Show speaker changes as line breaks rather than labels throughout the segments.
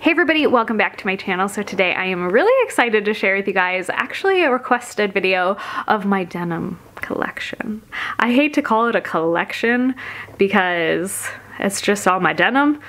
Hey everybody, welcome back to my channel. So today I am really excited to share with you guys actually a requested video of my denim collection. I hate to call it a collection because it's just all my denim,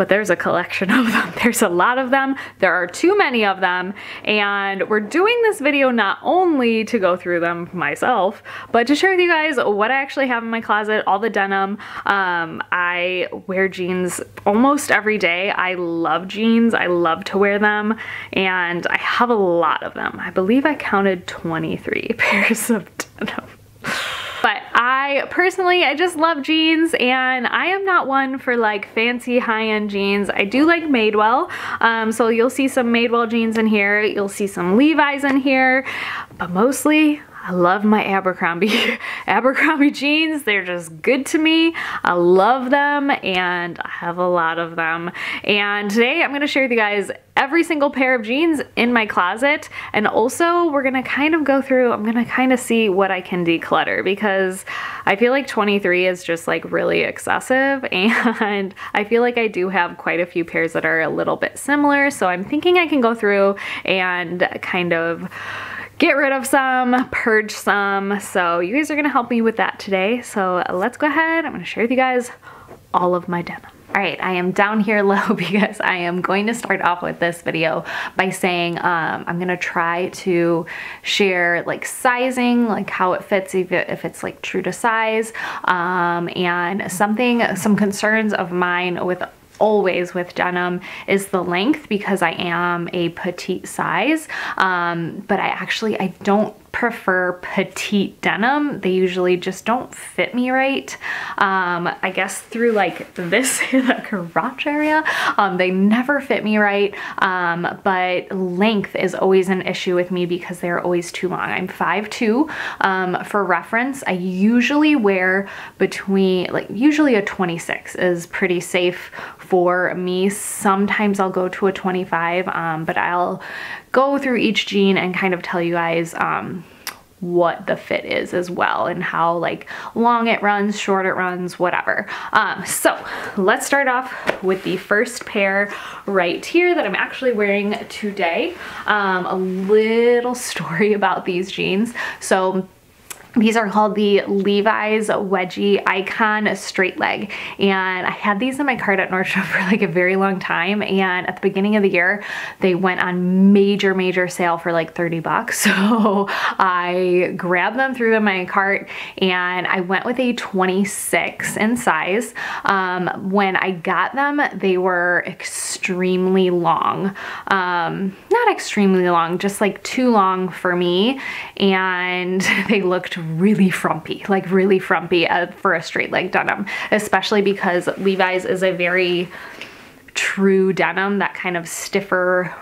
but there's a collection of them. There's a lot of them. There are too many of them. And we're doing this video not only to go through them myself, but to share with you guys what I actually have in my closet, all the denim. Um, I wear jeans almost every day. I love jeans. I love to wear them. And I have a lot of them. I believe I counted 23 pairs of denim. But I personally, I just love jeans and I am not one for like fancy high-end jeans. I do like Madewell. Um, so you'll see some Madewell jeans in here. You'll see some Levi's in here, but mostly I love my Abercrombie. Abercrombie jeans, they're just good to me. I love them and I have a lot of them. And today I'm gonna share with you guys every single pair of jeans in my closet. And also we're gonna kind of go through, I'm gonna kind of see what I can declutter because I feel like 23 is just like really excessive. And I feel like I do have quite a few pairs that are a little bit similar. So I'm thinking I can go through and kind of get rid of some, purge some. So you guys are gonna help me with that today. So let's go ahead. I'm gonna share with you guys all of my denim. All right, I am down here low because I am going to start off with this video by saying um, I'm gonna try to share like sizing, like how it fits, if, it, if it's like true to size, um, and something, some concerns of mine with always with denim is the length because I am a petite size. Um, but I actually, I don't prefer petite denim. They usually just don't fit me right. Um, I guess through like this the crotch area, um, they never fit me right. Um, but length is always an issue with me because they're always too long. I'm 5'2". Um, for reference, I usually wear between, like usually a 26 is pretty safe for me. Sometimes I'll go to a 25, um, but I'll go through each jean and kind of tell you guys um, what the fit is as well and how like long it runs, short it runs, whatever. Um, so let's start off with the first pair right here that I'm actually wearing today. Um, a little story about these jeans. So these are called the Levi's Wedgie Icon Straight Leg. And I had these in my cart at Nordstrom for like a very long time. And at the beginning of the year, they went on major, major sale for like 30 bucks. So I grabbed them, threw them in my cart, and I went with a 26 in size. Um, when I got them, they were extremely long. Um, not extremely long, just like too long for me. And they looked really frumpy, like really frumpy uh, for a straight leg denim, especially because Levi's is a very true denim, that kind of stiffer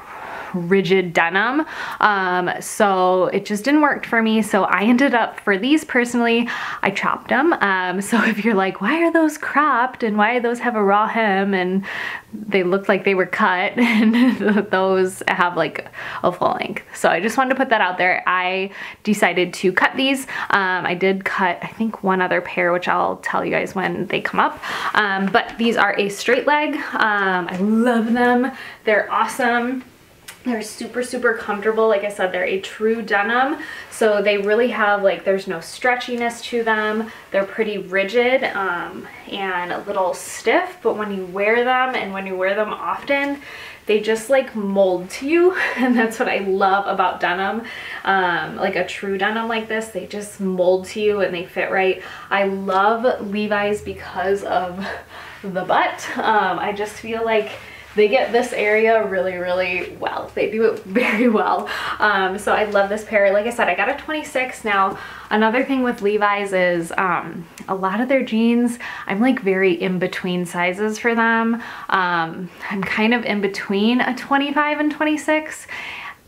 rigid denim. Um, so it just didn't work for me. So I ended up, for these personally, I chopped them. Um, so if you're like, why are those cropped and why do those have a raw hem and they look like they were cut and those have like a full length. So I just wanted to put that out there. I decided to cut these. Um, I did cut, I think one other pair, which I'll tell you guys when they come up. Um, but these are a straight leg. Um, I love them. They're awesome. They're super, super comfortable. Like I said, they're a true denim. So they really have like, there's no stretchiness to them. They're pretty rigid um, and a little stiff, but when you wear them and when you wear them often, they just like mold to you. And that's what I love about denim. Um, like a true denim like this, they just mold to you and they fit right. I love Levi's because of the butt. Um, I just feel like they get this area really, really well. They do it very well. Um, so I love this pair. Like I said, I got a 26 now. Another thing with Levi's is um, a lot of their jeans, I'm like very in between sizes for them. Um, I'm kind of in between a 25 and 26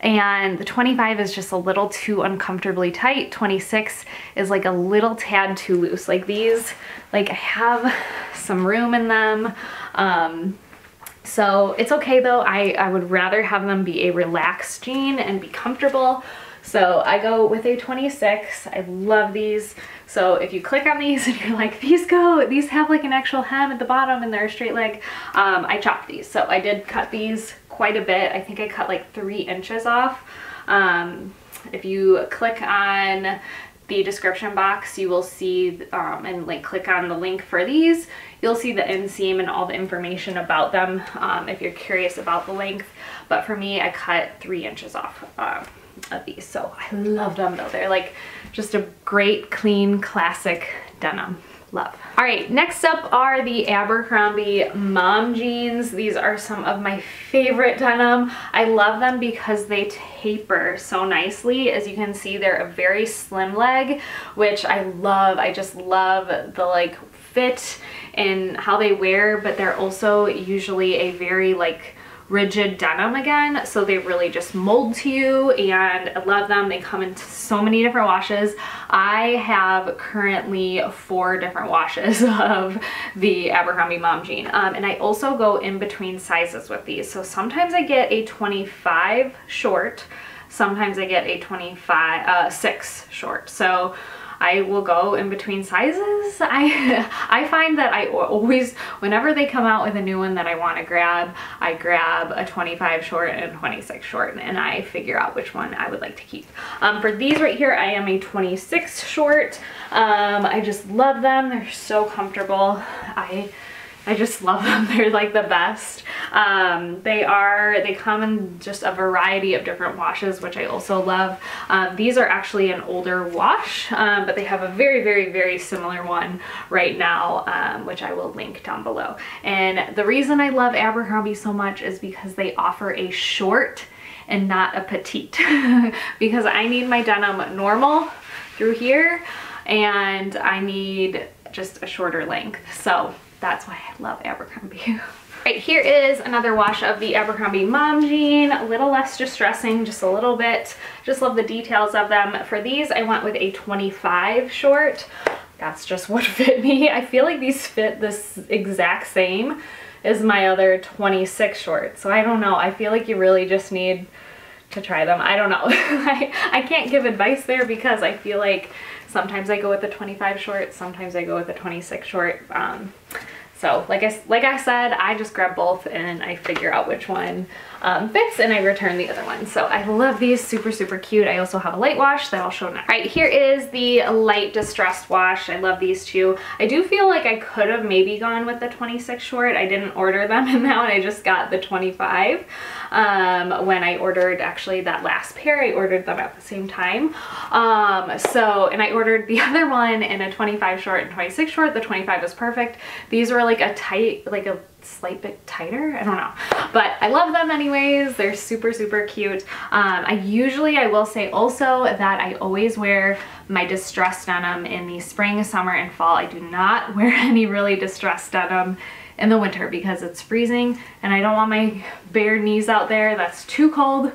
and the 25 is just a little too uncomfortably tight. 26 is like a little tad too loose. Like these, like I have some room in them. Um, so it's okay though. I, I would rather have them be a relaxed jean and be comfortable. So I go with a 26. I love these. So if you click on these and you're like, these go, these have like an actual hem at the bottom and they're a straight leg, um, I chopped these. So I did cut these quite a bit. I think I cut like three inches off. Um, if you click on the description box, you will see um, and like click on the link for these. You'll see the inseam and all the information about them um, if you're curious about the length. But for me, I cut three inches off uh, of these. So I love them though. They're like just a great, clean, classic denim love. All right, next up are the Abercrombie mom jeans. These are some of my favorite denim. I love them because they taper so nicely. As you can see, they're a very slim leg, which I love. I just love the like fit and how they wear, but they're also usually a very like rigid denim again so they really just mold to you and I love them. They come in so many different washes. I have currently four different washes of the Abercrombie mom jean um, and I also go in between sizes with these. So sometimes I get a 25 short sometimes I get a 25 uh, 6 short. So I will go in between sizes. I, I find that I always, whenever they come out with a new one that I want to grab, I grab a 25 short and a 26 short and I figure out which one I would like to keep. Um, for these right here, I am a 26 short. Um, I just love them. They're so comfortable. I I just love them. They're like the best. Um, they are, they come in just a variety of different washes, which I also love. Um, these are actually an older wash, um, but they have a very, very, very similar one right now, um, which I will link down below. And the reason I love Abercrombie so much is because they offer a short and not a petite because I need my denim normal through here and I need just a shorter length. So that's why I love Abercrombie. Right, here is another wash of the Abercrombie Mom Jean. A little less distressing, just a little bit. Just love the details of them. For these, I went with a 25 short. That's just what fit me. I feel like these fit this exact same as my other 26 short. So I don't know. I feel like you really just need to try them. I don't know. I, I can't give advice there because I feel like sometimes I go with a 25 short, sometimes I go with a 26 short. Um, so like I, like I said, I just grab both and I figure out which one um, and I returned the other one. So I love these, super, super cute. I also have a light wash that I'll show next. All right, here is the light distressed wash. I love these two. I do feel like I could have maybe gone with the 26 short. I didn't order them in that one. I just got the 25 um, when I ordered actually that last pair. I ordered them at the same time. Um, so, and I ordered the other one in a 25 short and 26 short. The 25 is perfect. These were like a tight, like a slight bit tighter. I don't know, but I love them anyways. They're super, super cute. Um, I usually, I will say also that I always wear my distressed denim in the spring, summer, and fall. I do not wear any really distressed denim in the winter because it's freezing and I don't want my bare knees out there. That's too cold.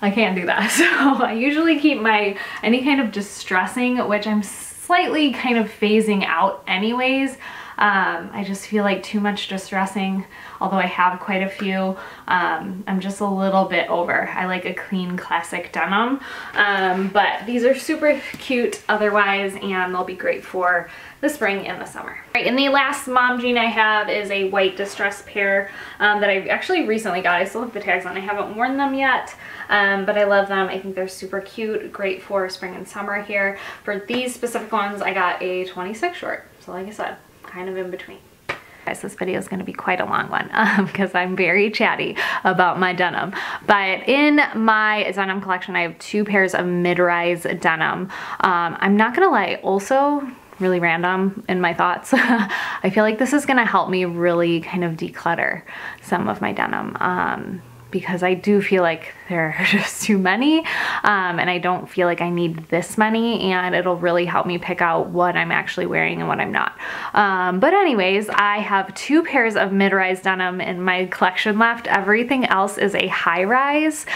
I can't do that. So I usually keep my, any kind of distressing, which I'm slightly kind of phasing out anyways. Um, I just feel like too much distressing, although I have quite a few. Um, I'm just a little bit over. I like a clean classic denim, um, but these are super cute otherwise, and they'll be great for the spring and the summer. Right, and the last mom jean I have is a white distressed pair um, that I actually recently got. I still have the tags on. I haven't worn them yet, um, but I love them. I think they're super cute, great for spring and summer here. For these specific ones, I got a 26 short. So like I said, kind of in between. Guys, this video is going to be quite a long one because um, I'm very chatty about my denim. But in my denim collection, I have two pairs of mid-rise denim. Um, I'm not going to lie, also really random in my thoughts. I feel like this is going to help me really kind of declutter some of my denim. Um, because I do feel like there are just too many um, and I don't feel like I need this many and it'll really help me pick out what I'm actually wearing and what I'm not. Um, but anyways, I have two pairs of mid-rise denim in my collection left. Everything else is a high-rise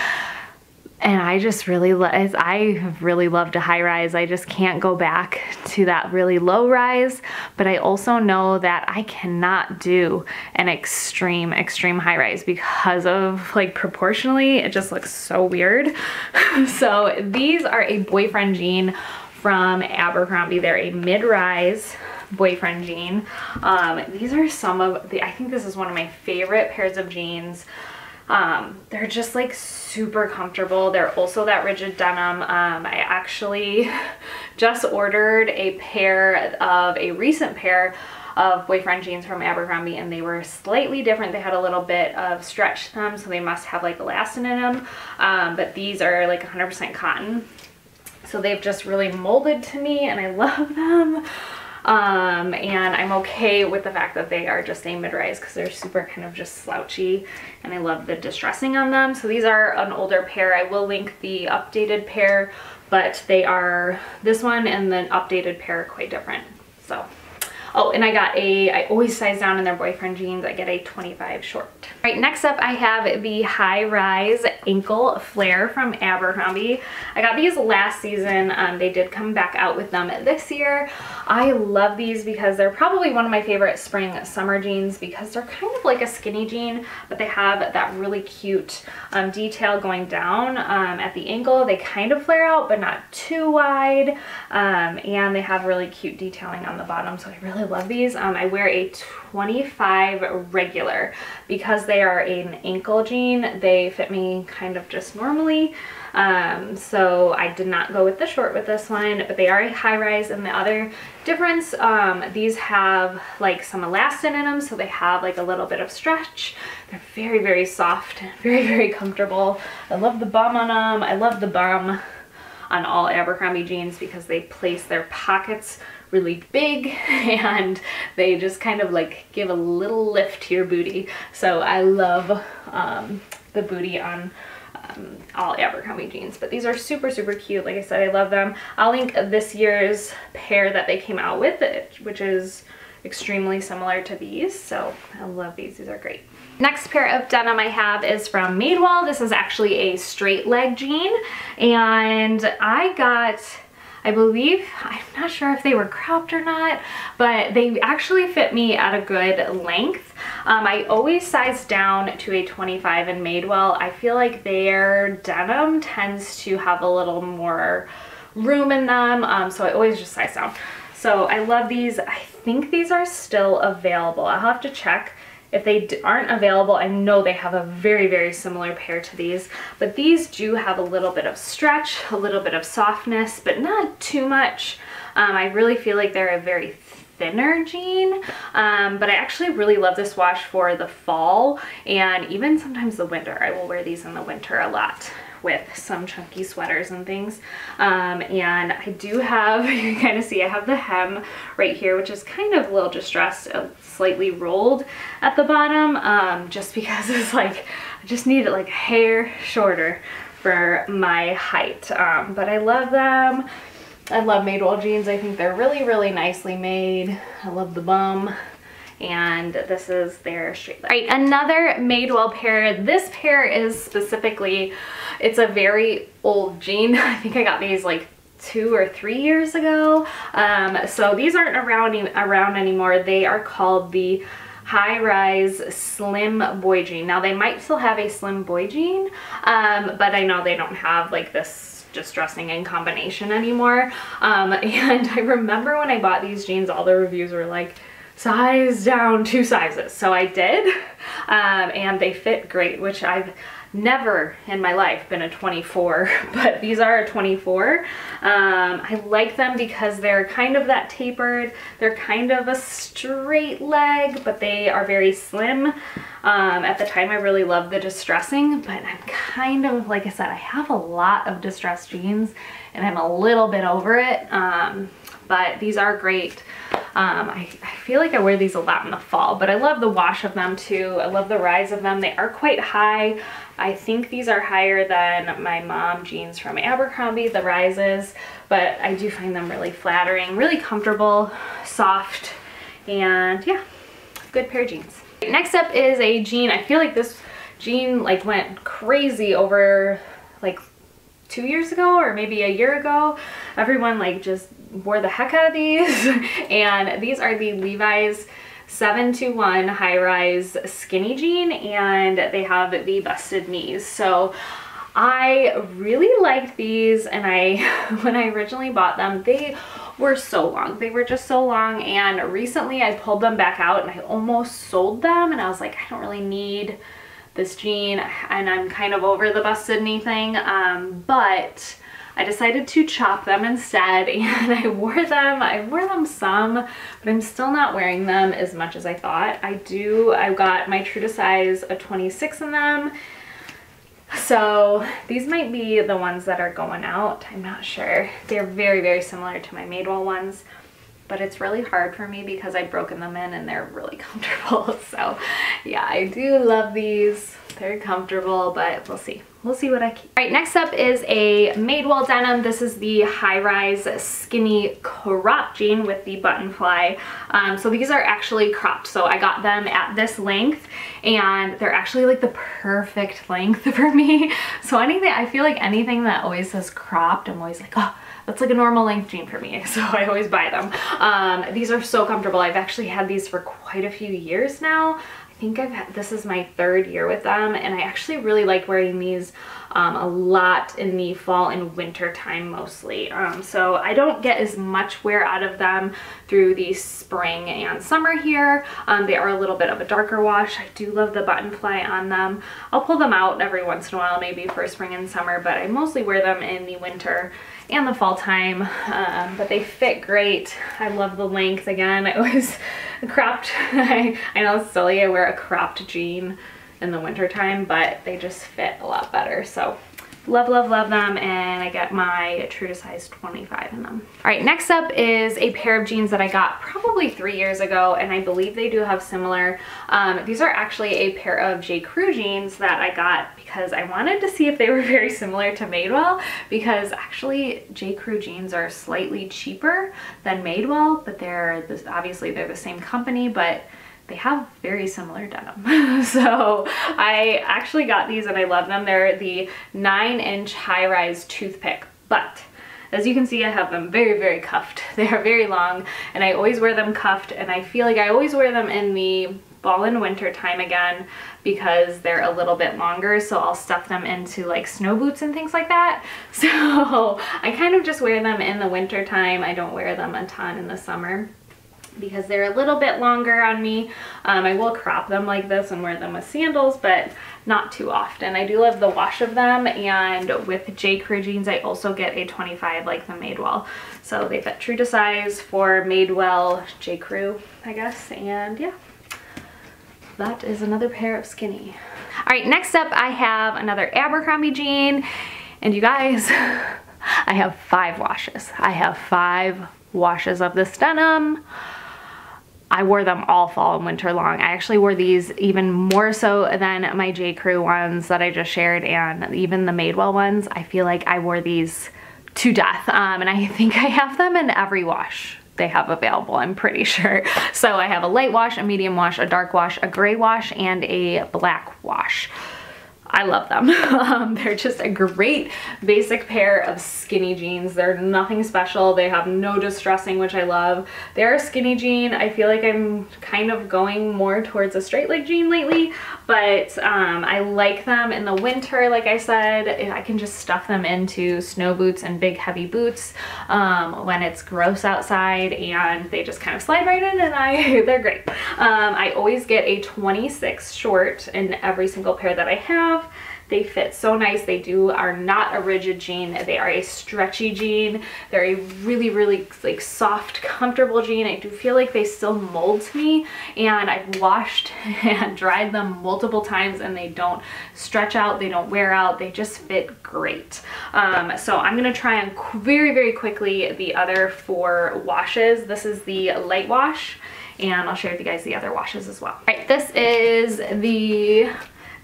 and I just really love, I have really loved a high rise. I just can't go back to that really low rise, but I also know that I cannot do an extreme, extreme high rise because of like proportionally, it just looks so weird. so these are a boyfriend jean from Abercrombie. They're a mid-rise boyfriend jean. Um, these are some of the, I think this is one of my favorite pairs of jeans. Um, they're just like super comfortable. They're also that rigid denim. Um, I actually just ordered a pair of a recent pair of boyfriend jeans from Abercrombie and they were slightly different. They had a little bit of stretch to them so they must have like elastin in them. Um, but these are like 100% cotton. So they've just really molded to me and I love them. Um, and I'm okay with the fact that they are just a mid-rise because they're super kind of just slouchy and I love the distressing on them. So these are an older pair. I will link the updated pair, but they are this one and the updated pair are quite different. So Oh, and I got a, I always size down in their boyfriend jeans. I get a 25 short. All right, next up I have the high rise ankle flare from Abercrombie. I got these last season. Um, they did come back out with them this year. I love these because they're probably one of my favorite spring summer jeans because they're kind of like a skinny jean, but they have that really cute um, detail going down um, at the ankle. They kind of flare out, but not too wide. Um, and they have really cute detailing on the bottom. So I really really love these. Um, I wear a 25 regular because they are an ankle jean. They fit me kind of just normally. Um, so I did not go with the short with this one, but they are a high rise. And the other difference, um, these have like some elastin in them, so they have like a little bit of stretch. They're very, very soft, very, very comfortable. I love the bum on them. I love the bum on all Abercrombie jeans because they place their pockets really big and they just kind of like give a little lift to your booty. So I love um, the booty on um, all Abercrombie jeans. But these are super, super cute. Like I said, I love them. I'll link this year's pair that they came out with, it, which is extremely similar to these. So I love these. These are great. Next pair of denim I have is from Madewell. This is actually a straight leg jean. And I got I believe, I'm not sure if they were cropped or not, but they actually fit me at a good length. Um, I always size down to a 25 in Madewell. I feel like their denim tends to have a little more room in them, um, so I always just size down. So I love these. I think these are still available. I'll have to check if they aren't available, I know they have a very, very similar pair to these, but these do have a little bit of stretch, a little bit of softness, but not too much. Um, I really feel like they're a very thinner jean, um, but I actually really love this wash for the fall and even sometimes the winter. I will wear these in the winter a lot with some chunky sweaters and things. Um, and I do have, you can kind of see I have the hem right here, which is kind of a little distressed, uh, slightly rolled at the bottom, um, just because it's like, I just need it like a hair shorter for my height. Um, but I love them. I love Madewell jeans. I think they're really, really nicely made. I love the bum and this is their straight leg. Right, another Madewell pair. This pair is specifically, it's a very old jean. I think I got these like two or three years ago. Um, so these aren't around, around anymore. They are called the high rise slim boy jean. Now they might still have a slim boy jean, um, but I know they don't have like this distressing in combination anymore. Um, and I remember when I bought these jeans, all the reviews were like, size down two sizes. So I did, um, and they fit great, which I've never in my life been a 24, but these are a 24. Um, I like them because they're kind of that tapered, they're kind of a straight leg, but they are very slim. Um, at the time I really loved the distressing, but I'm kind of, like I said, I have a lot of distressed jeans and I'm a little bit over it. Um, but these are great. Um, I, I, feel like I wear these a lot in the fall, but I love the wash of them too. I love the rise of them. They are quite high. I think these are higher than my mom jeans from Abercrombie, the rises, but I do find them really flattering, really comfortable, soft, and yeah, good pair of jeans. Next up is a jean. I feel like this jean like went crazy over two years ago or maybe a year ago. Everyone like just wore the heck out of these. and these are the Levi's 721 high-rise skinny jean and they have the busted knees. So I really liked these and I, when I originally bought them, they were so long. They were just so long and recently I pulled them back out and I almost sold them and I was like, I don't really need this jean and I'm kind of over the busted knee thing. Um, but I decided to chop them instead and I wore them. I wore them some, but I'm still not wearing them as much as I thought. I do, I've got my true to size a 26 in them so these might be the ones that are going out. I'm not sure. They're very, very similar to my Madewell ones, but it's really hard for me because I've broken them in and they're really comfortable. So yeah, I do love these. Very comfortable, but we'll see. We'll see what I keep. All right, next up is a Madewell denim. This is the high-rise skinny crop jean with the button fly. Um, so these are actually cropped. So I got them at this length and they're actually like the perfect length for me. So anything, I feel like anything that always says cropped, I'm always like, oh, that's like a normal length jean for me. So I always buy them. Um, these are so comfortable. I've actually had these for quite a few years now I think I've had, this is my third year with them and I actually really like wearing these um, a lot in the fall and winter time mostly. Um, so I don't get as much wear out of them through the spring and summer here. Um, they are a little bit of a darker wash. I do love the button fly on them. I'll pull them out every once in a while, maybe for spring and summer, but I mostly wear them in the winter and the fall time, um, but they fit great. I love the length again. I always cropped, I, I know it's silly, I wear a cropped jean in the winter time, but they just fit a lot better. So Love, love, love them, and I got my true to size 25 in them. All right, next up is a pair of jeans that I got probably three years ago, and I believe they do have similar. Um, these are actually a pair of J. Crew jeans that I got because I wanted to see if they were very similar to Madewell, because actually J. Crew jeans are slightly cheaper than Madewell, but they're, obviously they're the same company, but they have very similar denim. so I actually got these and I love them. They're the nine inch high rise toothpick, but as you can see, I have them very, very cuffed. They are very long and I always wear them cuffed and I feel like I always wear them in the fall and winter time again because they're a little bit longer so I'll stuff them into like snow boots and things like that so I kind of just wear them in the winter time I don't wear them a ton in the summer because they're a little bit longer on me. Um, I will crop them like this and wear them with sandals, but not too often. I do love the wash of them and with J. Crew jeans I also get a 25 like the Madewell. So they fit true to size for Madewell J. Crew I guess and yeah that is another pair of skinny. All right next up I have another Abercrombie jean and you guys I have five washes. I have five washes of this denim. I wore them all fall and winter long. I actually wore these even more so than my J. Crew ones that I just shared and even the Madewell ones. I feel like I wore these to death um, and I think I have them in every wash they have available, I'm pretty sure. So I have a light wash, a medium wash, a dark wash, a gray wash, and a black wash. I love them. um, they're just a great basic pair of skinny jeans. They're nothing special. They have no distressing, which I love. They're a skinny jean. I feel like I'm kind of going more towards a straight leg jean lately, but um, I like them in the winter. Like I said, I can just stuff them into snow boots and big heavy boots um, when it's gross outside and they just kind of slide right in and I they're great. Um, I always get a 26 short in every single pair that I have have. They fit so nice. They do are not a rigid jean. They are a stretchy jean. They're a really, really like soft, comfortable jean. I do feel like they still mold to me and I've washed and dried them multiple times and they don't stretch out. They don't wear out. They just fit great. Um, so I'm going to try on very, very quickly the other four washes. This is the light wash and I'll share with you guys the other washes as well. All right, this is the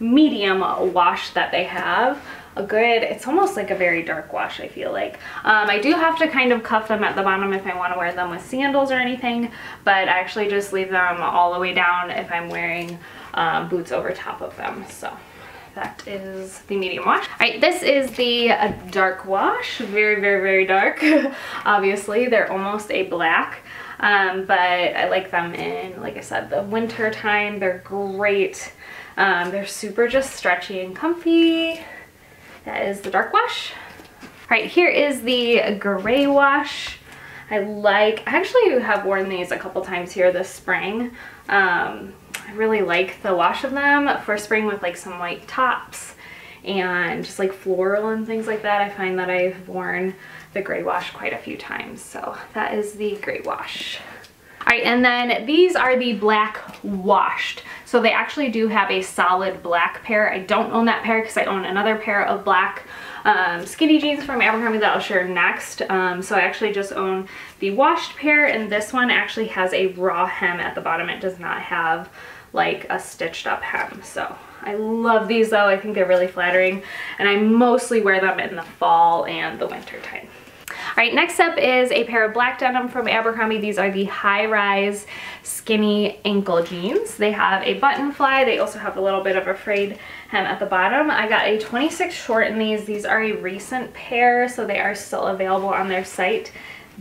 medium wash that they have a good it's almost like a very dark wash I feel like um, I do have to kind of cuff them at the bottom if I want to wear them with sandals or anything but I actually just leave them all the way down if I'm wearing um, boots over top of them so that is the medium wash. All right, this is the uh, dark wash. Very, very, very dark. Obviously, they're almost a black. Um, but I like them in, like I said, the winter time. They're great. Um, they're super just stretchy and comfy. That is the dark wash. All right, here is the gray wash. I like, I actually have worn these a couple times here this spring. Um, I really like the wash of them for spring with like some white tops and just like floral and things like that. I find that I've worn the gray wash quite a few times. So that is the gray wash. All right, and then these are the black washed. So they actually do have a solid black pair. I don't own that pair because I own another pair of black um, skinny jeans from Abercrombie that I'll share next. Um, so I actually just own the washed pair and this one actually has a raw hem at the bottom. It does not have like a stitched up hem. So I love these though. I think they're really flattering and I mostly wear them in the fall and the winter time. All right, next up is a pair of black denim from Abercrombie. These are the high-rise skinny ankle jeans. They have a button fly. They also have a little bit of a frayed hem at the bottom. I got a 26 short in these. These are a recent pair, so they are still available on their site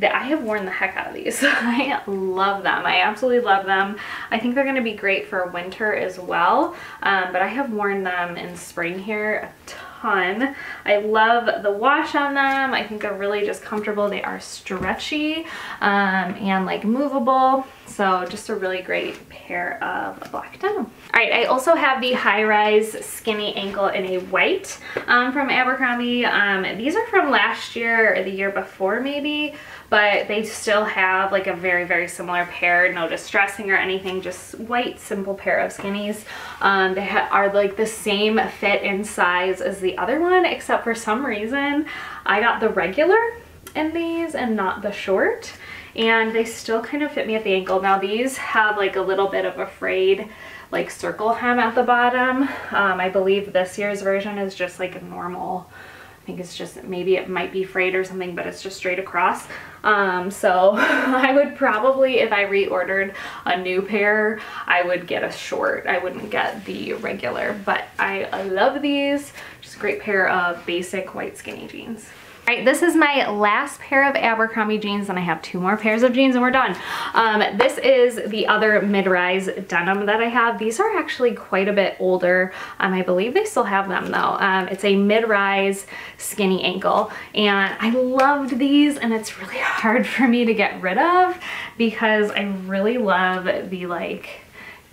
I have worn the heck out of these. I love them. I absolutely love them. I think they're going to be great for winter as well, um, but I have worn them in spring here a ton. I love the wash on them. I think they're really just comfortable. They are stretchy um, and like movable. So just a really great pair of black denim. All right, I also have the high-rise skinny ankle in a white um, from Abercrombie. Um, these are from last year or the year before maybe, but they still have like a very, very similar pair. No distressing or anything, just white, simple pair of skinnies. Um, they are like the same fit and size as the other one, except for some reason I got the regular in these and not the short and they still kind of fit me at the ankle. Now these have like a little bit of a frayed like circle hem at the bottom. Um, I believe this year's version is just like a normal, I think it's just, maybe it might be frayed or something, but it's just straight across. Um, so I would probably, if I reordered a new pair, I would get a short. I wouldn't get the regular, but I, I love these. Just a great pair of basic white skinny jeans. All right, this is my last pair of Abercrombie jeans and I have two more pairs of jeans and we're done. Um, this is the other mid-rise denim that I have. These are actually quite a bit older. Um, I believe they still have them though. Um, it's a mid-rise skinny ankle and I loved these and it's really hard for me to get rid of because I really love the like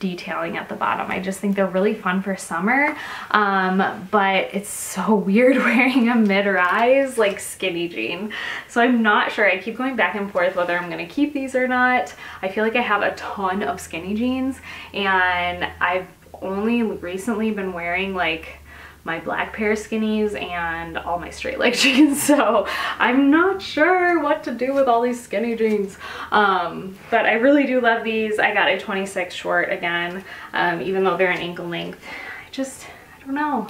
detailing at the bottom. I just think they're really fun for summer, um, but it's so weird wearing a mid-rise like skinny jean. So I'm not sure. I keep going back and forth whether I'm gonna keep these or not. I feel like I have a ton of skinny jeans and I've only recently been wearing like my black pair of skinnies and all my straight leg jeans so I'm not sure what to do with all these skinny jeans. Um, but I really do love these. I got a 26 short again um, even though they're an ankle length. I just I don't know.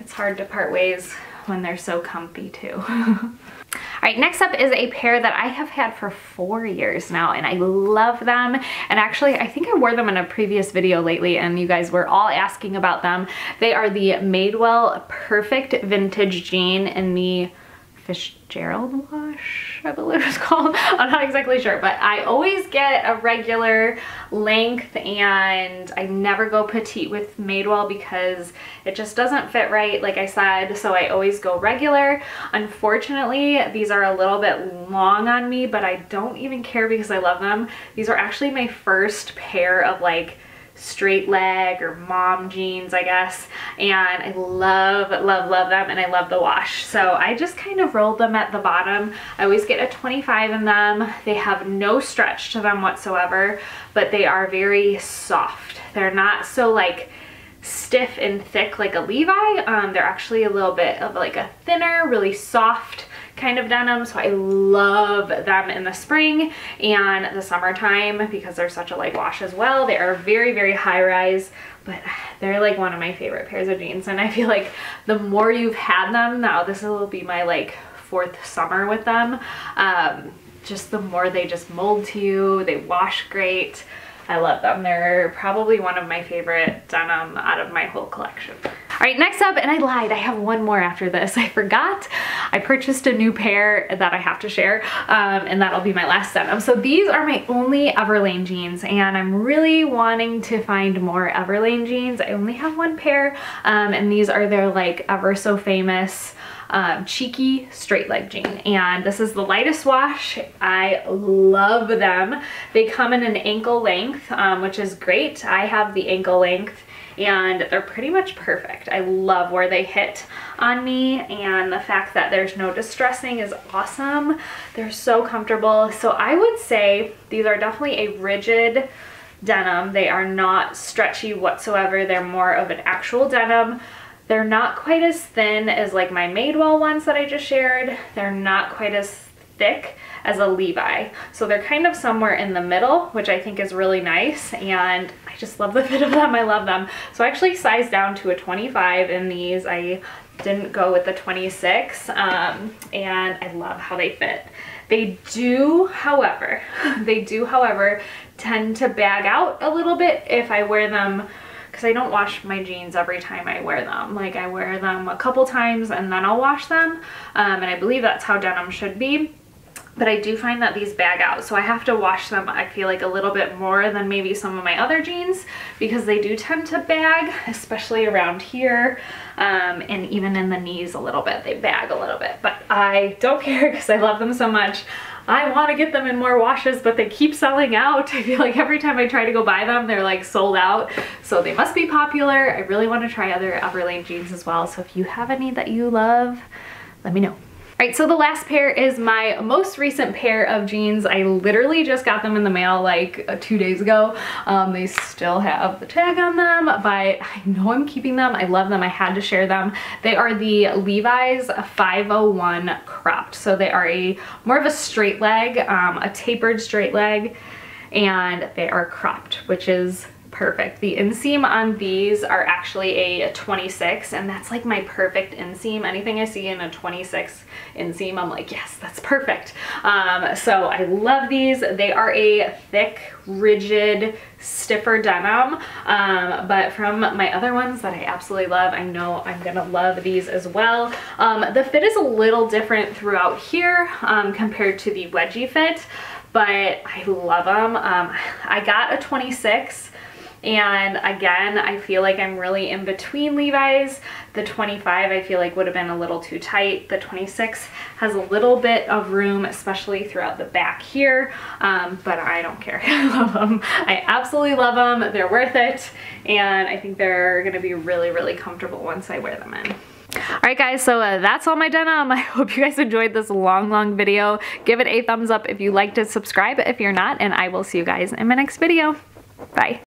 It's hard to part ways when they're so comfy too All right, next up is a pair that I have had for four years now and I love them. And actually, I think I wore them in a previous video lately and you guys were all asking about them. They are the Madewell Perfect Vintage Jean in the Fitzgerald wash, I believe it's called. I'm not exactly sure, but I always get a regular length and I never go petite with Madewell because it just doesn't fit right, like I said, so I always go regular. Unfortunately, these are a little bit long on me, but I don't even care because I love them. These are actually my first pair of like straight leg or mom jeans, I guess. And I love, love, love them and I love the wash. So I just kind of rolled them at the bottom. I always get a 25 in them. They have no stretch to them whatsoever, but they are very soft. They're not so like stiff and thick like a Levi. Um, they're actually a little bit of like a thinner, really soft kind of denim. So I love them in the spring and the summertime because they're such a light wash as well. They are very, very high rise, but they're like one of my favorite pairs of jeans. And I feel like the more you've had them, now this will be my like fourth summer with them, um, just the more they just mold to you. They wash great. I love them. They're probably one of my favorite denim out of my whole collection. Right, next up, and I lied, I have one more after this. I forgot. I purchased a new pair that I have to share, um, and that'll be my last denim. So these are my only Everlane jeans, and I'm really wanting to find more Everlane jeans. I only have one pair, um, and these are their like ever so famous um, cheeky straight leg jean and this is the lightest wash I love them they come in an ankle length um, which is great I have the ankle length and they're pretty much perfect. I love where they hit on me and the fact that there's no distressing is awesome. They're so comfortable. So I would say these are definitely a rigid denim. They are not stretchy whatsoever. They're more of an actual denim. They're not quite as thin as like my Madewell ones that I just shared. They're not quite as thick as a Levi. So they're kind of somewhere in the middle, which I think is really nice. And I just love the fit of them. I love them. So I actually sized down to a 25 in these. I didn't go with the 26 um, and I love how they fit. They do, however, they do, however, tend to bag out a little bit if I wear them because I don't wash my jeans every time I wear them. Like I wear them a couple times and then I'll wash them. Um, and I believe that's how denim should be but I do find that these bag out so I have to wash them I feel like a little bit more than maybe some of my other jeans because they do tend to bag especially around here um, and even in the knees a little bit they bag a little bit. But I don't care because I love them so much. I want to get them in more washes but they keep selling out. I feel like every time I try to go buy them they're like sold out. So they must be popular. I really want to try other Everlane jeans as well so if you have any that you love let me know all right, so the last pair is my most recent pair of jeans. I literally just got them in the mail like uh, two days ago. Um, they still have the tag on them, but I know I'm keeping them. I love them. I had to share them. They are the Levi's 501 cropped. So they are a more of a straight leg, um, a tapered straight leg, and they are cropped, which is perfect. The inseam on these are actually a 26 and that's like my perfect inseam. Anything I see in a 26 inseam, I'm like, yes, that's perfect. Um, so I love these. They are a thick, rigid, stiffer denim, um, but from my other ones that I absolutely love, I know I'm gonna love these as well. Um, the fit is a little different throughout here um, compared to the wedgie fit, but I love them. Um, I got a 26 and again, I feel like I'm really in between Levi's. The 25 I feel like would have been a little too tight. The 26 has a little bit of room, especially throughout the back here, um, but I don't care. I love them. I absolutely love them. They're worth it, and I think they're gonna be really, really comfortable once I wear them in. Alright guys, so uh, that's all my denim. I hope you guys enjoyed this long, long video. Give it a thumbs up if you liked it, subscribe if you're not, and I will see you guys in my next video. Bye.